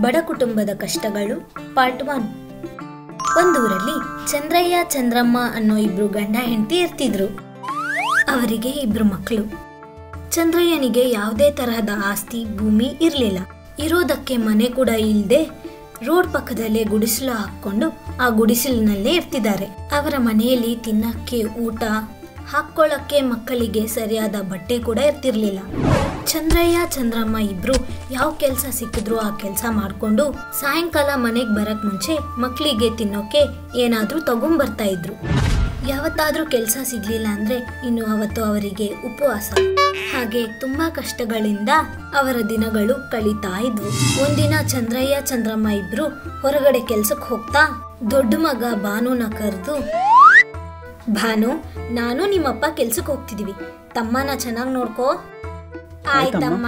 ಬಡ ಕುಟುಂಬದ ಕಷ್ಟಗಳು ಪಾರ್ಟ್ ಒನ್ ಒಂದೂರಲ್ಲಿ ಚಂದ್ರಯ್ಯ ಚಂದ್ರಮ್ಮ ಅನ್ನೋ ಇಬ್ರು ಗಂಡ ಹೆಂಡತಿ ಇರ್ತಿದ್ರು. ಅವರಿಗೆ ಇಬ್ರು ಮಕ್ಕಳು ಚಂದ್ರಯ್ಯನಿಗೆ ಯಾವುದೇ ತರಹದ ಆಸ್ತಿ, ಭೂಮಿ ಇರಲಿಲ್ಲ. ಇರೋದಕ್ಕೆ ಮನೆ ಕೂಡ ಇಲ್ಲದೆ ರೋಡ್ ಪಕ್ಕದಲ್ಲೇ ಗುಡಿಸಲು ಹಾಕೊಂಡು ಆ ಗುಡಿಸಲಿನಲ್ಲೇ ಇರ್ತಿದ್ದಾರೆ. ಅವರ ಮನೆಯಲ್ಲಿ ತಿನ್ನಕ್ಕೆ ಊಟ ಹಾಕೊಳ್ಳಕ್ಕೆ ಮಕ್ಕಳಿಗೆ ಸರಿಯಾದ ಬಟ್ಟೆ ಕೂಡ ಇರ್ತಿರ್ಲಿಲ್ಲ. ಚಂದ್ರಯ್ಯ, ಚಂದ್ರಮ್ಮ ಇಬ್ರು ಯಾವ ಕೆಲಸ ಸಿಕ್ಕಿದ್ರು ಆ ಕೆಲಸ ಮಾಡ್ಕೊಂಡು ಸಾಯಂಕಾಲ ಮನೆಗೆ ಬರಕ್ ಮುಂಚೆ ಮಕ್ಕಳಿಗೆ ತಿನ್ನೋಕೆ ಏನಾದ್ರೂ ತಗೊಂಬರ್ತಾ ಇದ್ರು. ಯಾವತ್ತಾದ್ರೂ ಕೆಲಸ ಸಿಗ್ಲಿಲ್ಲ ಅಂದ್ರೆ ಇನ್ನು ಅವತ್ತು ಅವರಿಗೆ ಉಪವಾಸ. ಹಾಗೆ ತುಂಬಾ ಕಷ್ಟಗಳಿಂದ ಅವರ ದಿನಗಳು ಕಳೀತಾ ಇದ್ವು. ಒಂದಿನ ಚಂದ್ರಯ್ಯ, ಚಂದ್ರಮ್ಮ ಇಬ್ರು ಹೊರಗಡೆ ಕೆಲ್ಸಕ್ಕೆ ಹೋಗ್ತಾ ದೊಡ್ಡ ಮಗ ಭಾನುನ ಕರೆದು, ಭಾನು, ನಾನು ನಿಮ್ಮಪ್ಪ ಕೆಲ್ಸಕ್ಕೆ ಹೋಗ್ತಿದೀವಿ. ತಮ್ಮನ ಚೆನ್ನಾಗಿ ನೋಡ್ಕೋ. ಆಯ್ತಮ್ಮ.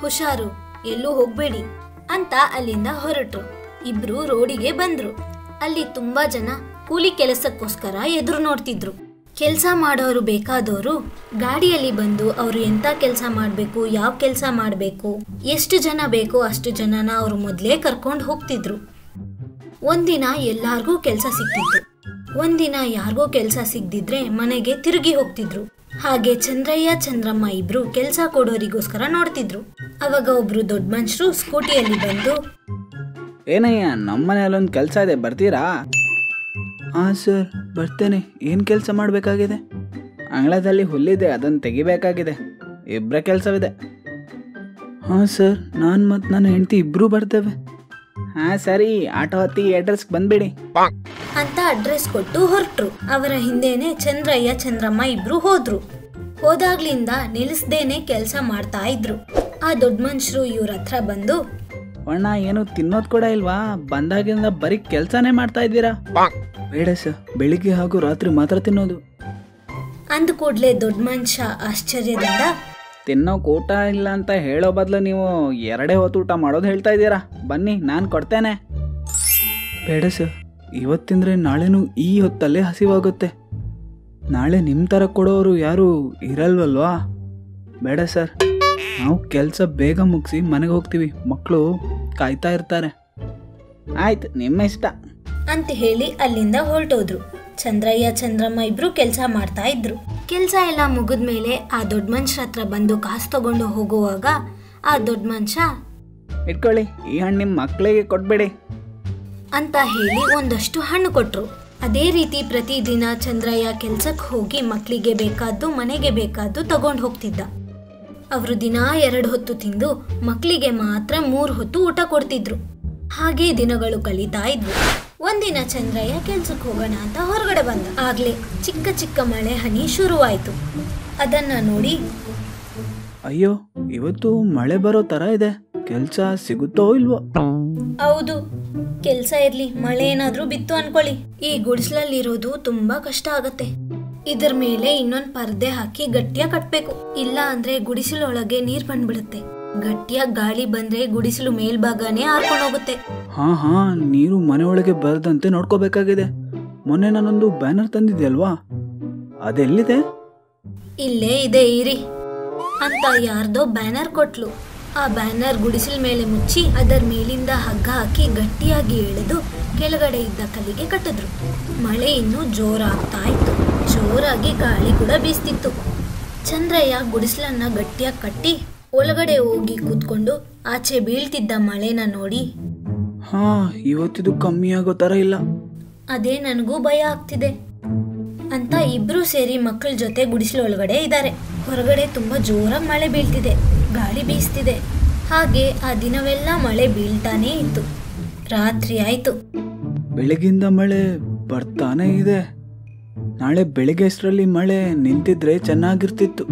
ಹುಷಾರು, ಎಲ್ಲೂ ಹೋಗ್ಬೇಡಿ ಅಂತ ಅಲ್ಲಿಂದ ಹೊರಟ್ರು ಇಬ್ರು ರೋಡಿಗೆ ಬಂದ್ರು. ಅಲ್ಲಿ ತುಂಬಾ ಜನ ಕೂಲಿ ಕೆಲಸಕ್ಕೋಸ್ಕರ ಎದುರು ನೋಡ್ತಿದ್ರು. ಕೆಲಸ ಮಾಡೋರು ಬೇಕಾದವರು ಗಾಡಿಯಲ್ಲಿ ಬಂದು ಅವರು ಎಂತ ಕೆಲಸ ಮಾಡಬೇಕು, ಯಾವ ಕೆಲಸ ಮಾಡಬೇಕು, ಎಷ್ಟು ಜನ ಬೇಕೋ ಅಷ್ಟು ಜನನ ಅವರು ಮೊದಲೇ ಕರ್ಕೊಂಡು ಹೋಗ್ತಿದ್ರು. ಒಂದಿನ ಎಲ್ಲಾರ್ಗೂ ಕೆಲಸ ಸಿಕ್ತಿತ್ತು ಒಂದಿನ ಯಾರಿಗೂ ಕೆಲಸ ಸಿಗದಿದ್ರೆ ಮನೆಗೆ ತಿರುಗಿ ಹೋಗ್ತಿದ್ರು. ಹಾಗೆ ಚಂದ್ರಯ್ಯ, ಚಂದ್ರಮ್ಮ ಇಬ್ರು ಕೆಲಸ ಕೊಡೋರಿಗೋಸ್ಕರ ನೋಡ್ತಿದ್ರು. ಅವಾಗ ಒಬ್ರು ದೊಡ್ಡ ಮನುಷ್ಯರು ಸ್ಕೂಟಿಯಲ್ಲಿ ಬಂದು, ಏನಯ್ಯ ನಮ್ಮ ಮನೆಯಲ್ಲೊಂದು ಕೆಲಸ ಇದೆ, ಬರ್ತೀರಾ? ಹಾ ಸರ್, ಬರ್ತೇನೆ. ಏನು ಕೆಲಸ ಮಾಡಬೇಕಾಗಿದೆ? ಅಂಗಳದಲ್ಲಿ ಹುಲ್ಲಿದೆ ಅದನ್ನು ತೆಗಿಬೇಕಾಗಿದೆ. ಇಬ್ಬರ ಕೆಲಸವಿದೆ. ಹಾಂ, ಸರ್, ನಾನು ಮತ್ತು ನನ್ನ ಹೆಂಡತಿ ಇಬ್ಬರೂ ಬರ್ತೇವೆ. ಹಾಂ, ಸರಿ, ಆಟೋ ಹತ್ತಿ ಅಡ್ರೆಸ್ಗೆ ಬಂದ್ಬಿಡಿ. ಅಂತ ಅಡ್ರೆಸ್ ಕೊಟ್ಟು ಹೊರಟ್ರು. ಅವರ ಹಿಂದೆನೆ ಚಂದ್ರಯ್ಯ ಚಂದ್ರಮ್ಮ ಇಬ್ರು ಹೋದ್ರು. ಹೋದಾಗ್ಲಿಂದ ನಿಲ್ಲಿಸ್ದೇನೆ ಕೆಲಸ ಮಾಡ್ತಾ ಇದ್ರು. ಆ ದೊಡ್ಡ ಮನುಷ್ಯರು ಇವ್ರ ಹತ್ರ ಬಂದು ಅಣ್ಣ ಏನು ತಿನ್ನೋದು ಕೂಡ ಇಲ್ವಾ? ಬಂದಾಗಿಂದ ಬರೀ ಕೆಲಸನೇ ಮಾಡ್ತಾ ಇದ್ದೀರಾ? ಬೇಡ ಸರ್ ಬೆಳಿಗ್ಗೆ ಹಾಗೂ ರಾತ್ರಿ ಮಾತ್ರ ತಿನ್ನೋದು. ಅಂದ ಕೂಡ್ಲೆ ದೊಡ್ಡ ಮನುಷ್ಯ ಆಶ್ಚರ್ಯದಿಂದ ತಿನ್ನೋ ಊಟ ಇಲ್ಲ ಅಂತ ಹೇಳೋ ಬದಲು ನೀವು ಎರಡೇ ಹೊತ್ತು ಊಟ ಮಾಡೋದು ಹೇಳ್ತಾ ಇದ್ದೀರಾ? ಬನ್ನಿ ನಾನು ಕೊಡ್ತೇನೆ. ಬೇಡ ಸರ್ ಇವತ್ತಿಂದ್ರೆ ನಾಳೆನೂ ಈ ಹೊತ್ತಲ್ಲೇ ಹಸಿವಾಗುತ್ತೆ. ನಾಳೆ ನಿಮ್ಮ ಥರ ಕೊಡೋರು ಯಾರು ಇರಲ್ವಲ್ವಾ? ಬೇಡ ಸರ್. ನಾವು ಕೆಲಸ ಬೇಗ ಮುಗಿಸಿ ಮನೆಗೆ ಹೋಗ್ತೀವಿ. ಮಕ್ಕಳು ಕಾಯ್ತಾ ಇರ್ತಾರೆ. ಆಯ್ತು ನಿಮ್ಮ ಇಷ್ಟ. ಅಂತ ಹೇಳಿ ಅಲ್ಲಿಂದ ಹೊರಟೋದ್ರು. ಚಂದ್ರಯ್ಯ ಚಂದ್ರಮ್ಮ ಇಬ್ರು ಕೆಲಸ ಮಾಡ್ತಾ ಇದ್ರು. ಕೆಲಸ ಎಲ್ಲ ಮುಗಿದ್ಮೇಲೆ ಆ ದೊಡ್ಡ ಮನುಷ್ಯ ಹತ್ರ ಬಂದು ಕಾಸು ತಗೊಂಡು ಹೋಗುವಾಗ ಆ ದೊಡ್ಡ ಮನುಷ್ಯ ಇಟ್ಕೊಳ್ಳಿ ಈ ಹಣ್ಣು ನಿಮ್ಮ ಮಕ್ಕಳಿಗೆ ಕೊಟ್ಬೇಡಿ. ಅಂತ ಹೇಳಿ ಒಂದಷ್ಟು ಹಣ್ಣು ಕೊಟ್ಟರು ಅದೇ ರೀತಿ ಪ್ರತಿದಿನ ಚಂದ್ರಯ್ಯ ಕೆಲ್ಸಕ್ಕೆ ಹೋಗಿ ಮಕ್ಕಳಿಗೆ ಬೇಕಾದ್ದು ಮನೆಗೆ ಬೇಕಾದ್ದು ತಗೊಂಡು ಹೋಗ್ತಿದ್ದ. ಅವರು ದಿನಾ ಎರಡು ಹೊತ್ತು ತಿಂದು ಮಕ್ಕಳಿಗೆ ಮಾತ್ರ ಮೂರು ಹೊತ್ತು ಊಟ ಕೊಡ್ತಿದ್ರು. ಹಾಗೆ ದಿನಗಳು ಕಳೀತಾ ಇದ್ವು. ಒಂದಿನ ಚಂದ್ರಯ್ಯ ಕೆಲ್ಸಕ್ಕೆ ಹೋಗೋಣ ಅಂತ ಹೊರಗಡೆ ಬಂದ. ಆಗ್ಲೇ ಚಿಕ್ಕ ಚಿಕ್ಕ ಮಳೆ ಹನಿ ಶುರುವಾಯ್ತು. ಅದನ್ನ ನೋಡಿ ಅಯ್ಯೋ ಇವತ್ತು ಮಳೆ ಬರೋ ತರ ಇದೆ. ಕೆಲಸ ಸಿಗುತ್ತೋ ಇಲ್ವೋ? ಹೌದು ಕೆಲ್ಸ ಇರ್ಲಿ ಮಳೆ ಏನಾದ್ರೂ ಬಿತ್ತು ಅನ್ಕೊಳ್ಳಿ. ಈ ಗುಡಿಸ್ಲಲ್ಲಿರೋದು ತುಂಬಾ ಕಷ್ಟ ಆಗತ್ತೆ. ಇದ್ರ ಮೇಲೆ ಇನ್ನೊಂದ್ ಪರ್ದೆ ಹಾಕಿ ಗಟ್ಟಿಯಾಗಿ ಕಟ್ಬೇಕು. ಇಲ್ಲ ಅಂದ್ರೆ ಗುಡಿಸಲೊಳಗೆ ನೀರ್ ಬಂದ್ಬಿಡುತ್ತೆ. ಗಟ್ಟಿಯಾಗಿ ಗಾಳಿ ಬಂದ್ರೆ ಗುಡಿಸಲು ಮೇಲ್ಭಾಗನೇ ಹಾರ್ಕೊಂಡು ಹೋಗುತ್ತೆ. ಹಾ ಹಾ ನೀರು ಮನೆ ಒಳಗೆ ಬರದಂತೆ ನೋಡ್ಕೋಬೇಕಾಗಿದೆ. ಮೊನ್ನೆ ನಾನೊಂದು ಬ್ಯಾನರ್ ತಂದಿದ್ದೆ ಅಲ್ವಾ ಅದೆಲ್ಲಿದೆ? ಇಲ್ಲೇ ಇದೆ ಇರಿ. ಅಂತ ಯಾರ್ದೋ ಬ್ಯಾನರ್ ಕೊಟ್ಲು. ಆ ಬ್ಯಾನರ್ ಗುಡಿಸಲ್ ಮೇಲೆ ಮುಚ್ಚಿ ಅದರ ಮೇಲಿಂದ ಹಗ್ಗ ಹಾಕಿ ಗಟ್ಟಿಯಾಗಿ ಎಳೆದು ಕೆಳಗಡೆ ಇದ್ದ ಕಲ್ಲಿಗೆ ಕಟ್ಟಿದ್ರು. ಮಳೆ ಇನ್ನೂ ಜೋರಾಗ್ತಾ ಇತ್ತು. ಜೋರಾಗಿ ಗಾಳಿ ಕೂಡ ಬೀಸ್ತಿತ್ತು. ಚಂದ್ರಯ್ಯ ಗುಡಿಸಲನ್ನ ಗಟ್ಟಿಯಾಗಿ ಕಟ್ಟಿ ಒಳಗಡೆ ಹೋಗಿ ಕೂತ್ಕೊಂಡು ಆಚೆ ಬೀಳ್ತಿದ್ದ ಮಳೆನ ನೋಡಿ. ಹಾ ಇವತ್ತಿದು ಕಮ್ಮಿ ಆಗೋ ತರ ಇಲ್ಲ. ಅದೇ ನನಗೂ ಭಯ ಆಗ್ತಿದೆ. ಅಂತ ಇಬ್ರು ಸೇರಿ ಮಕ್ಕಳ ಜೊತೆ ಗುಡಿಸಲು ಒಳಗಡೆ ಇದ್ದಾರೆ ಹೊರಗಡೆ ತುಂಬಾ ಜೋರಾಗಿ ಮಳೆ ಬೀಳ್ತಿದೆ. ಗಾಳಿ ಬೀಸ್ತಿದೆ. ಹಾಗೆ ಆ ದಿನವೆಲ್ಲ ಮಳೆ ಬೀಳ್ತಾನೇ ಇತ್ತು. ರಾತ್ರಿ ಆಯ್ತು. ಬೆಳಗಿಂದ ಮಳೆ ಬರ್ತಾನೆ ಇದೆ. ನಾಳೆ ಬೆಳಿಗ್ಗೆ ಅಷ್ಟರಲ್ಲಿ ಮಳೆ ನಿಂತಿದ್ರೆ ಚೆನ್ನಾಗಿರ್ತಿತ್ತು.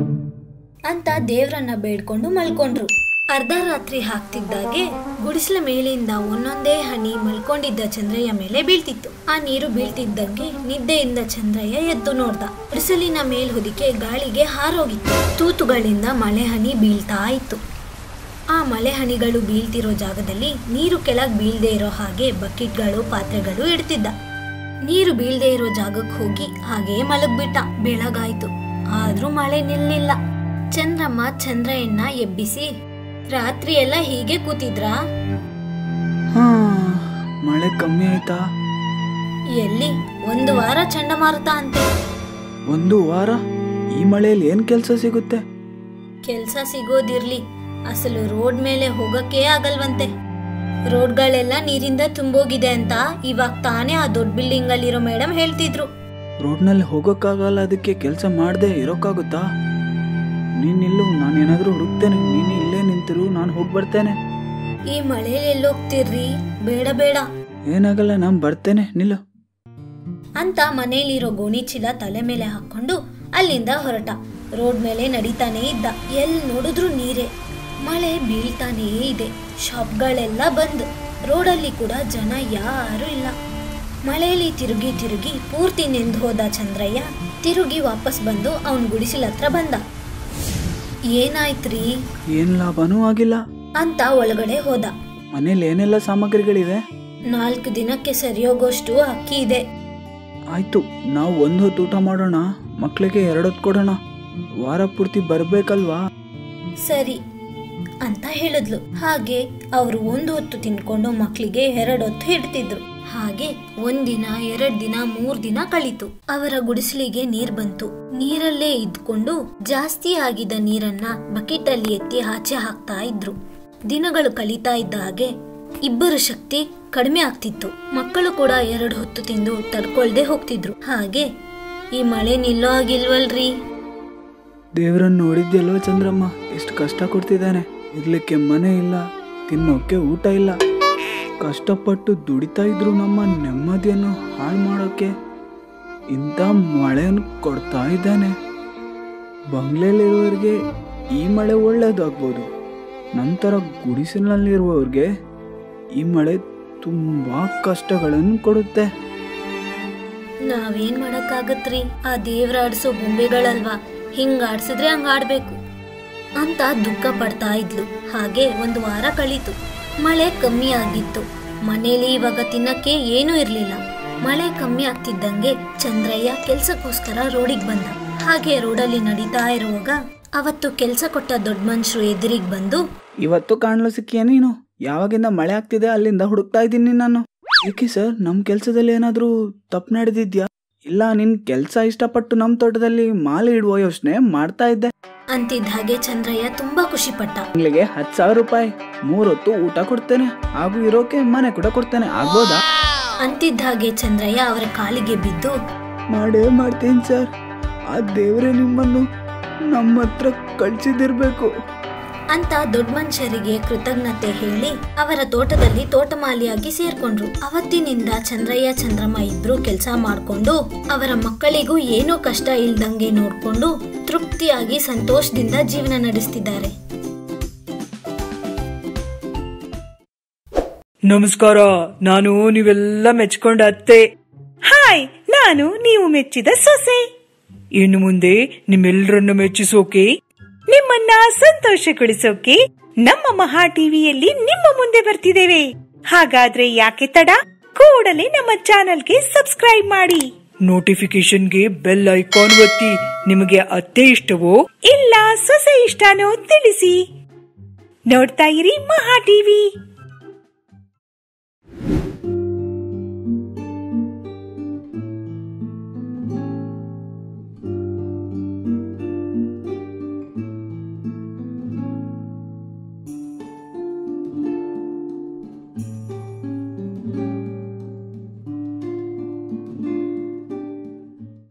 ಅಂತ ದೇವ್ರನ್ನ ಬೇಡ್ಕೊಂಡು ಮಲ್ಕೊಂಡ್ರು. ಅರ್ಧ ರಾತ್ರಿ ಹಾಕ್ತಿದ್ದಾಗೆ ಗುಡಿಸಲ ಮೇಲಿಂದ ಒಂದೊಂದೇ ಹನಿ ಮಲ್ಕೊಂಡಿದ್ದ ಚಂದ್ರಯ್ಯ ಮೇಲೆ ಬೀಳ್ತಿತ್ತು. ಆ ನೀರು ಬೀಳ್ತಿದ್ದಂಗೆ ನಿದ್ದೆಯಿಂದ ಚಂದ್ರಯ್ಯ ಎದ್ದು ನೋಡ್ದ. ಗುಡಿಸಲಿನ ಮೇಲ್ ಹೊದಿಕೆ ಗಾಳಿಗೆ ಹಾರೋಗಿತ್ತು. ತೂತುಗಳಿಂದ ಮಳೆ ಹನಿ ಬೀಳ್ತಾ ಇತ್ತು. ಆ ಮಳೆ ಹನಿಗಳು ಬೀಳ್ತಿರೋ ಜಾಗದಲ್ಲಿ ನೀರು ಕೆಳಗ್ ಬೀಳ್ದೆ ಇರೋ ಹಾಗೆ ಬಕೆಟ್ಗಳು, ಪಾತ್ರೆಗಳು ಇಡ್ತಿದ್ದ. ನೀರು ಬೀಳ್ದೆ ಇರೋ ಜಾಗಕ್ಕೆ ಹೋಗಿ ಹಾಗೆಯೇ ಮಲಗ್ಬಿಟ್ಟ. ಬೆಳಗಾಯ್ತು. ಆದ್ರೂ ಮಳೆ ನಿಲ್ಲಿಲ್ಲ. ಚಂದ್ರಮ್ಮ ಚಂದ್ರಯ್ಯನ ಎಬ್ಬಿಸಿ ರಾತ್ರಿ ಎಲ್ಲ ಹೀಗೆ ಕೂತಿದ್ರಾ? ಹಾ ಮಳೆ ಕಮ್ಮಿ ಆಯ್ತಾ? ಎಲ್ಲಿ? ಒಂದು ವಾರ ಚಂಡಮಾರುತ ಅಂತೆ. ಒಂದು ವಾರ? ಈ ಮಳೆಯಲ್ಲಿ ಏನ್ ಕೆಲಸ ಸಿಗುತ್ತೆ? ಕೆಲಸ ಸಿಗೋದಿರ್ಲಿ. ಅಸಲು ರೋಡ್ ಮೇಲೆ ಹೋಗಕ್ಕೆ ಆಗಲ್ವಂತೆ. ರೋಡ್ಗಳೆಲ್ಲ ನೀರಿಂದ ತುಂಬೋಗಿದೆ ಅಂತ ಇವಾಗ ತಾನೇ ಆ ದೊಡ್ಡ ಬಿಲ್ಡಿಂಗ್ ಅಲ್ಲಿರೋ ಮೇಡಮ್ ಹೇಳ್ತಿದ್ರು. ರೋಡ್ನಲ್ಲಿ ಹೋಗೋಕ್ಕಾಗಲ್ಲ ಅದಕ್ಕೆ ಕೆಲಸ ಮಾಡದೆ ಇರೋಕ್ಕಾಗುತ್ತಾ? ನೀನಿಲ್ಲು ಏನಾದರೂ ಹುಡುಕ್ತೇನೆ. ನೀನು ಇಲ್ಲೇ ನಿಂತಿರು ನಾನು ಹೋಗಿ ಬರ್ತೇನೆ. ಈ ಮಳೆಯಲ್ಲಿ ಎಲ್ಲೋಗ್ತಿರ್ರಿ? ಬೇಡ ಬೇಡ. ಏನಾಗಲ್ಲ ನಾನು ಬರ್ತೇನೆ. ನಿಲ್ಲು. ಅಂತ ಮನೆಯಲ್ಲಿರೋ ಗೋಣಿ ಚೀಲ ತಲೆ ಮೇಲೆ ಹಾಕೊಂಡು ಅಲ್ಲಿಂದ ಹೊರಟ. ರೋಡ್ ಮೇಲೆ ನಡೀತಾನೆ ಇದ್ದ. ಎಲ್ ನೋಡಿದ್ರು ನೀರೇ. ಮಳೆ ಬೀಳ್ತಾನೇ ಇದೆ. ಶಾಪ್ಗಳೆಲ್ಲ ಬಂದ್. ರೋಡಲ್ಲಿ ಕೂಡ ಜನ ಯಾರು ಇಲ್ಲ. ಮಳೆಯಲ್ಲಿ ತಿರುಗಿ ತಿರುಗಿ ಪೂರ್ತಿ ನೆಂದು ಹೋದ ಚಂದ್ರಯ್ಯ ತಿರುಗಿ ವಾಪಸ್ ಬಂದು ಅವನ್ ಗುಡಿಸಿಲ ಹತ್ರ ಬಂದ. ಏನಾಯ್ತ್ರಿ? ಏನ್ ಲಾಭನೂ ಆಗಿಲ್ಲ. ಅಂತ ಒಳಗಡೆ ಹೋದ. ಮನೇಲಿ ಏನೆಲ್ಲ ಸಾಮಗ್ರಿಗಳಿವೆ? ನಾಲ್ಕು ದಿನಕ್ಕೆ ಸರಿಯೋಗೋಷ್ಟು ಅಕ್ಕಿ ಇದೆ. ಆಯ್ತು ನಾವು ಒಂದು ಹೊತ್ತು ಊಟ ಮಾಡೋಣ ಮಕ್ಕಳಿಗೆ ಎರಡೊತ್ತು ಕೊಡೋಣ. ವಾರ ಪೂರ್ತಿ ಬರ್ಬೇಕಲ್ವಾ? ಸರಿ. ಅಂತ ಹೇಳಿದ್ಲು. ಹಾಗೆ ಅವರು ಒಂದು ಹೊತ್ತು ತಿನ್ಕೊಂಡು ಮಕ್ಕಳಿಗೆ ಎರಡು ಹೊತ್ತು ಇಡ್ತಿದ್ರು. ಹಾಗೆ ಒಂದಿನ, ಎರಡ್ ದಿನ, ಮೂರ್ ದಿನ ಕಳೀತು. ಅವರ ಗುಡಿಸಲಿಗೆ ನೀರ್ ಬಂತು. ನೀರಲ್ಲೇ ಇದ್ಕೊಂಡು ಜಾಸ್ತಿ ಆಗಿದ್ದ ನೀರನ್ನ ಬಕೆಟ್ ಅಲ್ಲಿ ಎತ್ತಿ ಆಚೆ ಹಾಕ್ತಾ ಇದ್ರು. ದಿನಗಳು ಕಳೀತಾ ಇದ್ದ ಹಾಗೆ ಇಬ್ಬರು ಶಕ್ತಿ ಕಡಿಮೆ ಆಗ್ತಿತ್ತು. ಮಕ್ಕಳು ಕೂಡ ಎರಡು ಹೊತ್ತು ತಿಂದು ತಡ್ಕೊಳ್ದೆ ಹೋಗ್ತಿದ್ರು. ಹಾಗೆ ಈ ಮಳೆ ನಿಲ್ಲೋ ಆಗಿಲ್ವಲ್ರಿ ದೇವ್ರನ್ನ ನೋಡಿದ್ಯಲ್ವ ಚಂದ್ರಮ್ಮ? ಎಷ್ಟು ಕಷ್ಟ ಕೊಡ್ತಿದ್ದಾನೆ. ಇರ್ಲಿಕ್ಕೆ ಮನೆ ಇಲ್ಲ, ತಿನ್ನೋಕೆ ಊಟ ಇಲ್ಲ. ಕಷ್ಟಪಟ್ಟು ದುಡಿತಾ ಇದ್ರು ನಮ್ಮ ನೆಮ್ಮದಿಯನ್ನು ಹಾಳು ಮಾಡೋಕೆ ಇಂಥ ಮಳೆಯನ್ನು ಕೊಡ್ತಾ ಇದ್ದಾನೆ. ಬಂಗ್ಲೆಯಲ್ಲಿರುವವರಿಗೆ ಈ ಮಳೆ ಒಳ್ಳೆಯದಾಗ್ಬೋದು ನಂತರ ಗುಡಿಸಲಿನಲ್ಲಿರುವವ್ರಿಗೆ ಈ ಮಳೆ ತುಂಬ ಕಷ್ಟಗಳನ್ನು ಕೊಡುತ್ತೆ. ನಾವೇನ್ ಮಾಡಕ್ಕಾಗತ್ರಿ? ಆ ದೇವ್ರ ಆಡಿಸೋ ಬೊಂಬೆಗಳಲ್ವಾ? ಹಿಂಗ್ ಆಡ್ಸಿದ್ರೆ ಹಂಗ ಆಡ್ಬೇಕು. ಅಂತ ದುಃಖ ಪಡ್ತಾ ಇದ್ಲು. ಹಾಗೆ ಒಂದು ವಾರ ಕಳೀತು. ಮಳೆ ಕಮ್ಮಿ ಆಗಿತ್ತು. ಮನೇಲಿ ಇವಾಗ ತಿನ್ನಕ್ಕೆ ಏನೂ ಇರಲಿಲ್ಲ. ಮಳೆ ಕಮ್ಮಿ ಆಗ್ತಿದ್ದಂಗೆ ಚಂದ್ರಯ್ಯ ಕೆಲ್ಸಕ್ಕೋಸ್ಕರ ರೋಡಿಗೆ ಬಂದ. ಹಾಗೆ ರೋಡಲ್ಲಿ ನಡೀತಾ ಇರುವಾಗ ಅವತ್ತು ಕೆಲ್ಸ ಕೊಟ್ಟ ದೊಡ್ಡ ಮನುಷ್ಯರು ಎದುರಿಗೆ ಬಂದು, ಇವತ್ತು ಕಾಣಲು ಸಿಕ್ಕಿಯ ನೀನು? ಯಾವಾಗಿಂದ ಮಳೆ ಆಗ್ತಿದೆ ಅಲ್ಲಿಂದ ಹುಡುಕ್ತಾ ಇದ್ದೀನಿ ನಾನು. ಏಕೆ ಸರ್? ನಮ್ಮ ಕೆಲಸದಲ್ಲಿ ಏನಾದರೂ ತಪ್ಪು ನಡೆದಿದ್ಯಾ? ಇಲ್ಲ, ನಿನ್ ಕೆಲಸ ಇಷ್ಟಪಟ್ಟು ನಮ್ಮ ತೋಟದಲ್ಲಿ ಮಾಲೆ ಇಡುವ ಯೋಚನೆ ಮಾಡ್ತಾ ಇದ್ದೆ. ಅಂತಿದ್ದ ಹಾಗೆ ಚಂದ್ರಯ್ಯ ತುಂಬಾ ಖುಷಿ ಪಟ್ಟ ತಿಂಗಳಿಗೆ ಹತ್ತು ಸಾವಿರ ರೂಪಾಯಿ. ಮೂರೊತ್ತು ಊಟ ಕೊಡ್ತೇನೆ. ಹಾಗೂ ಇರೋಕೆ ಮನೆ ಕೂಡ ಕೊಡ್ತೇನೆ. ಆಗ್ಬೋದಾ? ಅಂತಿದ್ದ ಹಾಗೆ ಚಂದ್ರಯ್ಯ ಅವರ ಕಾಲಿಗೆ ಬಿದ್ದು ಮಾಡೇ ಮಾಡ್ತೀನಿ ಸರ್. ಆ ದೇವರೇ ನಿಮ್ಮನ್ನು ನಮ್ಮ ಹತ್ರ ಕಳ್ಸಿದಿರ್ಬೇಕು. ಅಂತ ದೊಡ್ಡ ಮನುಷ್ಯರಿಗೆ ಕೃತಜ್ಞತೆ ಹೇಳಿ ಅವರ ತೋಟದಲ್ಲಿ ತೋಟಮಾಲಿಯಾಗಿ ಸೇರ್ಕೊಂಡ್ರು. ಅವತ್ತಿನಿಂದ ಚಂದ್ರಯ್ಯ ಚಂದ್ರಮ್ಮ ಇಬ್ರು ಕೆಲಸ ಮಾಡ್ಕೊಂಡು ಅವರ ಮಕ್ಕಳಿಗೂ ಏನೂ ಕಷ್ಟ ಇಲ್ದಂಗೆ ನೋಡ್ಕೊಂಡು ತೃಪ್ತಿಯಾಗಿ ಸಂತೋಷದಿಂದ ಜೀವನ ನಡೆಸ್ತಿದ್ದಾರೆ. ನಮಸ್ಕಾರ ನಾನು ನೀವೆಲ್ಲ ಮೆಚ್ಕೊಂಡ ಅತ್ತೆ. ಹಾಯ್ ನಾನು ನೀವು ಮೆಚ್ಚಿದ ಸೊಸೆ. ಇನ್ನು ಮುಂದೆ ನಿಮ್ಮೆಲ್ಲರನ್ನು ಮೆಚ್ಚಿಸೋಕೆ? ನಿಮ್ಮನ್ನ ಸಂತೋಷಗೊಳಿಸೋಕೆ ನಮ್ಮ ಮಹಾ ಟಿವಿಯಲ್ಲಿ ನಿಮ್ಮ ಮುಂದೆ ಬರ್ತಿದ್ದೇವೆ. ಹಾಗಾದ್ರೆ ಯಾಕೆ ತಡ? ಕೂಡಲೇ ನಮ್ಮ ಚಾನೆಲ್ಗೆ ಸಬ್ಸ್ಕ್ರೈಬ್ ಮಾಡಿ. ನೋಟಿಫಿಕೇಶನ್ಗೆ ಬೆಲ್ ಐಕಾನ್ ಒತ್ತಿ ನಿಮಗೆ ಅತ್ತೆ ಇಷ್ಟವೋ ಇಲ್ಲ ಸೊಸೆ ಇಷ್ಟನೋ ತಿಳಿಸಿ. ನೋಡ್ತಾ ಇರಿ ಮಹಾ ಟಿವಿ.